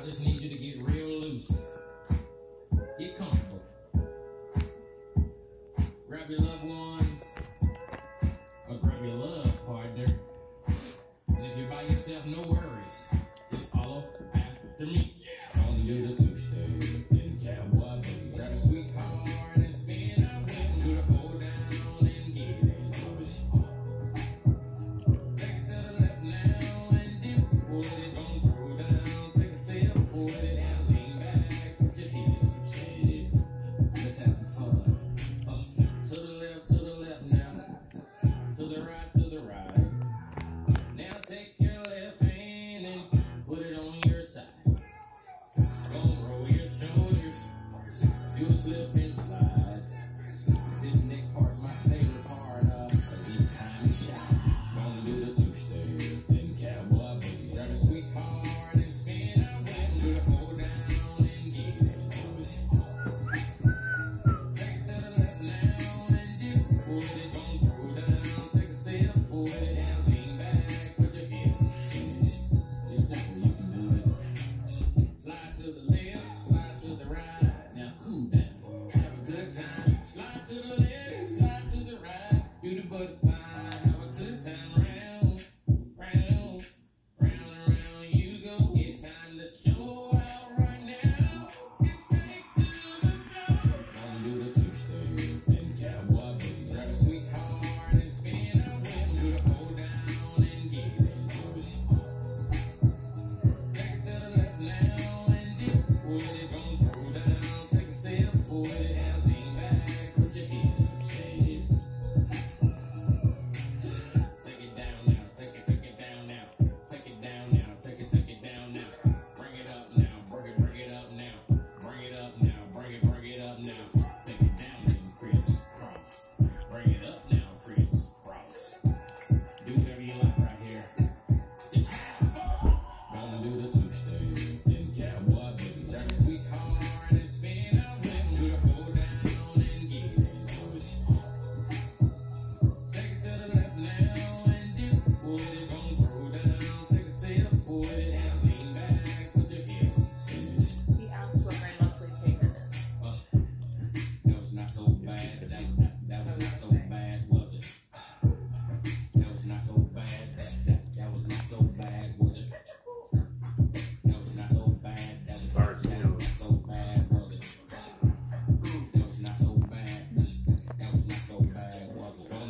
I just need you to get real loose. Get comfortable. Grab your loved ones or grab your love partner. And if you're by yourself, no worries. Ooh.